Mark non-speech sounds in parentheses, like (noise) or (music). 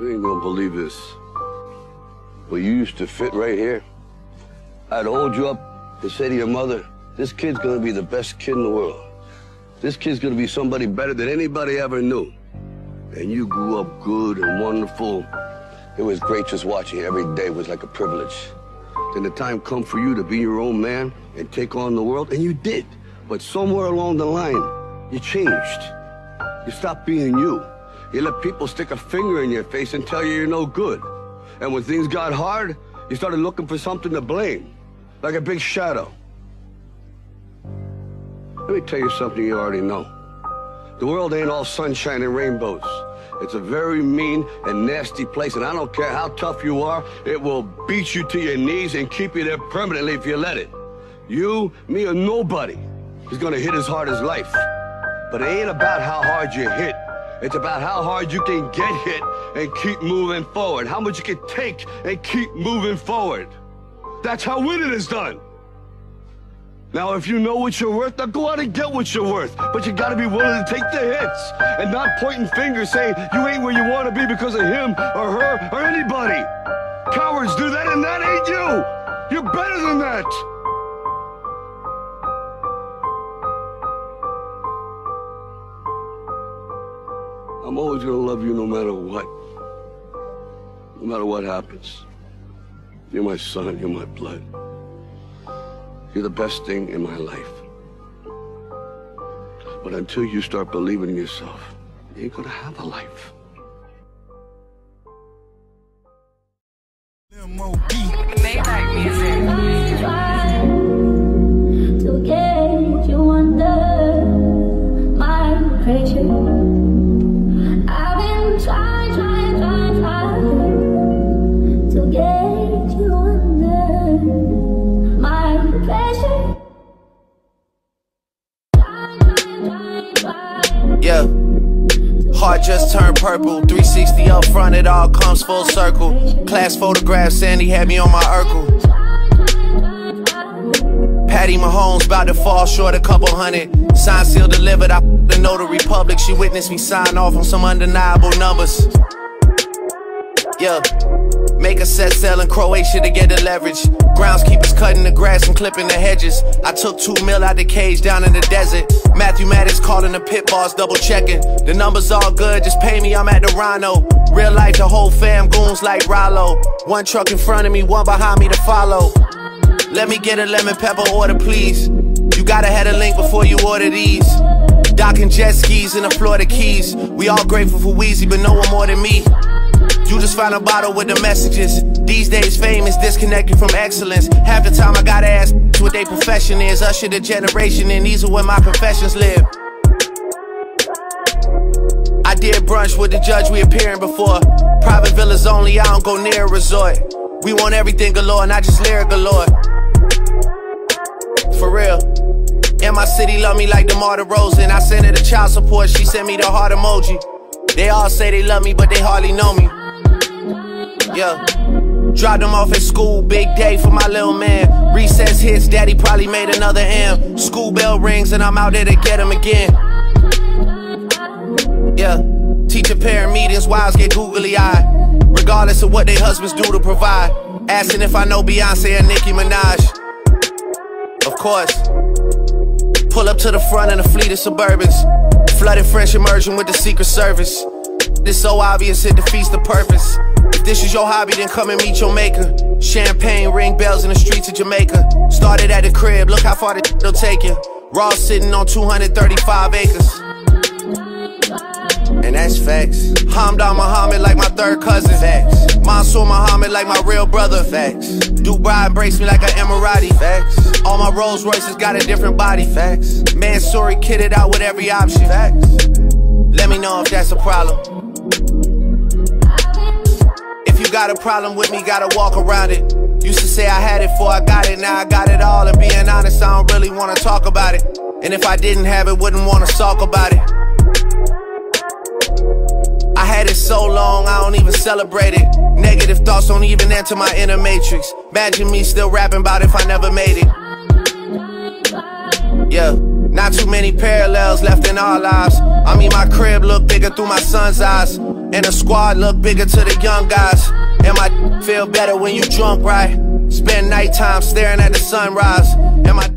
You ain't gonna believe this. But you used to fit right here. I'd hold you up and say to your mother, this kid's gonna be the best kid in the world. This kid's gonna be somebody better than anybody ever knew. And you grew up good and wonderful. It was great just watching every day was like a privilege. Then the time come for you to be your own man and take on the world, and you did. But somewhere along the line, you changed. You stopped being you. You let people stick a finger in your face and tell you you're no good. And when things got hard, you started looking for something to blame, like a big shadow. Let me tell you something you already know. The world ain't all sunshine and rainbows. It's a very mean and nasty place, and I don't care how tough you are, it will beat you to your knees and keep you there permanently if you let it. You, me, or nobody is gonna hit as hard as life. But it ain't about how hard you hit. It's about how hard you can get hit and keep moving forward. How much you can take and keep moving forward. That's how winning is done. Now, if you know what you're worth, now go out and get what you're worth. But you gotta be willing to take the hits and not pointing fingers saying you ain't where you wanna be because of him or her or anybody. Cowards do that and that ain't you. You're better than that. I'm always gonna love you no matter what. No matter what happens. You're my son, you're my blood. You're the best thing in my life. But until you start believing in yourself, you ain't gonna have a life. Heart just turned purple. 360 up front, it all comes full circle. Class photograph, Sandy had me on my Urkel. Patty Mahomes about to fall short a couple hundred. Sign seal delivered. I the notary public. She witnessed me sign off on some undeniable numbers. Yeah. Make a set sell in Croatia to get the leverage. Groundskeepers cutting the grass and clipping the hedges. I took two mil out the cage down in the desert. Matthew Maddox calling the pit boss, double checking. The numbers all good, just pay me, I'm at the Rhino. Real life, the whole fam goons like Rollo. One truck in front of me, one behind me to follow. Let me get a lemon pepper order, please. You gotta have a link before you order these. Docking jet skis in the Florida Keys. We all grateful for Wheezy, but no one more than me. You just find a bottle with the messages. These days, fame is disconnected from excellence. Half the time, I gotta ask what their profession is. Usher the generation, and these are where my professions live. I did brunch with the judge, we appearing before. Private villas only, I don't go near a resort. We want everything galore, not just lyric galore. For real. And my city love me like DeMar DeRozan. I sent her the child support, she sent me the heart emoji. They all say they love me, but they hardly know me. Yeah. Dropped them off at school, big day for my little man. Recess hits, daddy probably made another M. School bell rings, and I'm out there to get him again. Yeah. Teacher parent meetings, wives get googly eyed. Regardless of what their husbands do to provide. Asking if I know Beyonce and Nicki Minaj. Of course. Pull up to the front in a fleet of Suburbans. Flooded French immersion with the Secret Service. This so obvious, it defeats the purpose. If this is your hobby, then come and meet your maker. Champagne, ring bells in the streets of Jamaica. Started at the crib, look how far the (laughs) will take you. Raw sitting on 235 acres. And that's facts. Hamdan Muhammad like my third cousin. Facts. Mansour Muhammad like my real brother. Facts. Dubai embrace me like an Emirati. Facts. All my Rolls Royces got a different body. Facts. Mansory kitted out with every option. Facts. Let me know if that's a problem. If you got a problem with me, gotta walk around it. Used to say I had it before I got it, now I got it all. And being honest, I don't really wanna talk about it. And if I didn't have it, wouldn't wanna talk about it. I had it so long, I don't even celebrate it. Negative thoughts don't even enter my inner matrix. Imagine me still rapping about if I never made it. Yeah, Not too many parallels left in our lives. I mean, my crib look bigger through my son's eyes. And the squad look bigger to the young guys. And my feel better when you drunk, right? Spend nighttime staring at the sunrise. And my